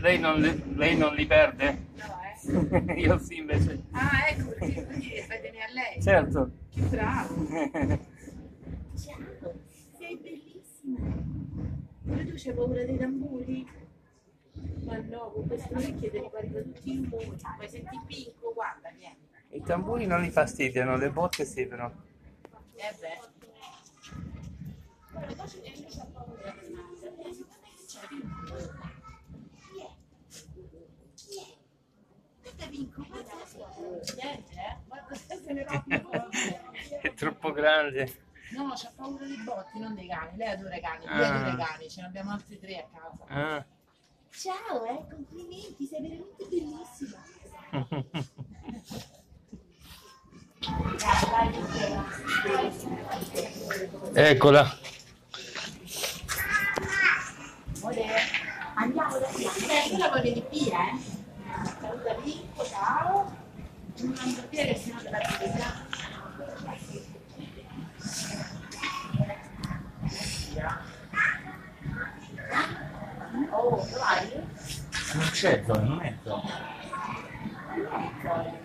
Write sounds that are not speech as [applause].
Lei non, li, lei non li perde? No, eh. [laughs] Io sì invece. Ah, ecco perché quindi li fai tenere a lei. Certo. Che bravo. Ciao, sei bellissima. Pure tu c'hai paura dei tamburi? Ma no, con queste orecchie devi guardare tutti i rumori. Ma senti picco, Guarda, niente. I tamburi non li fastidiano, le botte sì però. Eh beh. È troppo grande. No, c'ha paura dei botti, non dei cani. Lei adora i cani, Ah. adora i cani, ce ne abbiamo altri tre a casa. Ah. Ciao, eh, complimenti, sei veramente bellissima. [laughs] Eccola. Andiamo da qui. Eh, tu la vuoi venire via, eh? Saluta Vinco, ciao. Non capire che sennò te la chiudiamo. Oh, vai? Non c'è zona, non è zona. No,